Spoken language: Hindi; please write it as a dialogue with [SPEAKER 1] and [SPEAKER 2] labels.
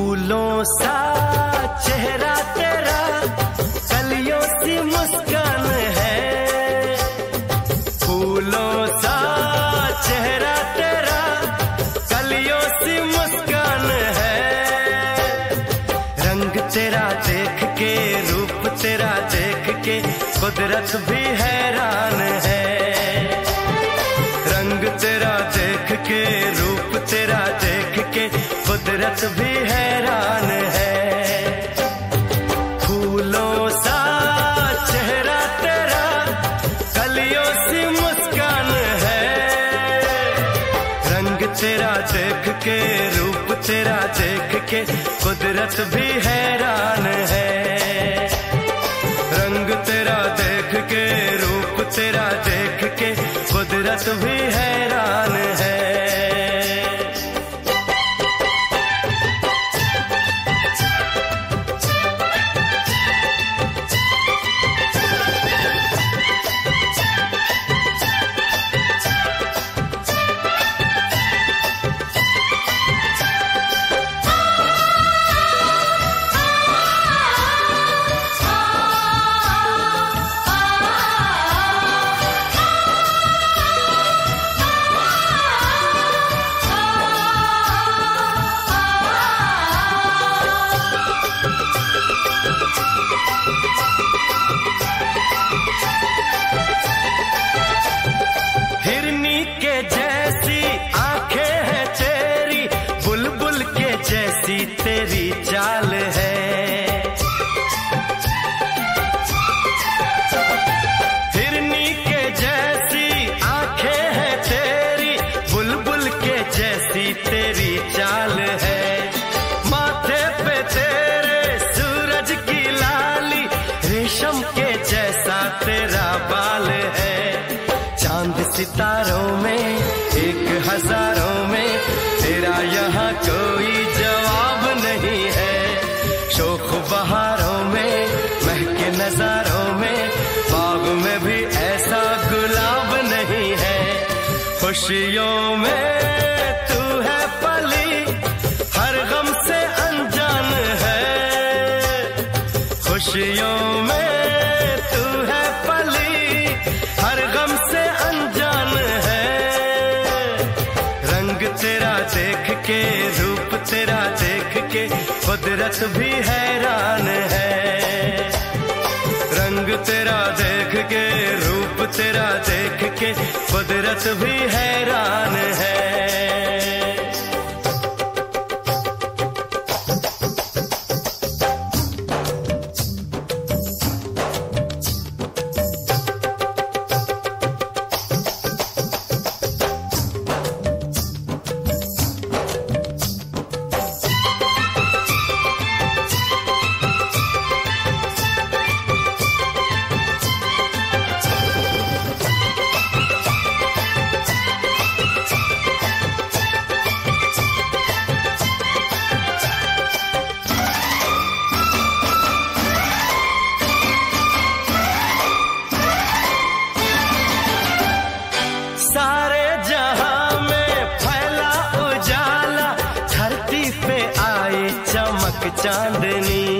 [SPEAKER 1] फूलों सा चेहरा तेरा, कलियों सी मुस्कान है। फूलों सा चेहरा तेरा, कलियों सी मुस्कान है। रंग तेरा देख के, रूप तेरा देख के, कुदरत भी हैरान है। रंग तेरा देख के, रूप तेरा देख के, कुदरत भी है कुदरत भी हैरान है। रंग तेरा देख के रूप तेरा देख के कुदरत भी जैसी तेरी चाल है। हिरनी के जैसी आँखें हैं तेरी, बुलबुल के जैसी तेरी चाल है। माथे पे तेरे सूरज की लाली, रेशम के जैसा तेरा बाल है। चाँद सितारों में, एक हज़ारों में, तेरा यहाँ कोई शोक बहारों में, महके नजारों में, बाग में भी ऐसा गुलाब नहीं है। खुशियों में तू है पली, हर गम से अनजान है। खुशियों में तू है पली, हर गम से अनजान है। रंग देख के के कुदरत भी हैरान है। रंग तेरा देख के, रूप तेरा देख के कुदरत भी हैरान है। चांदनी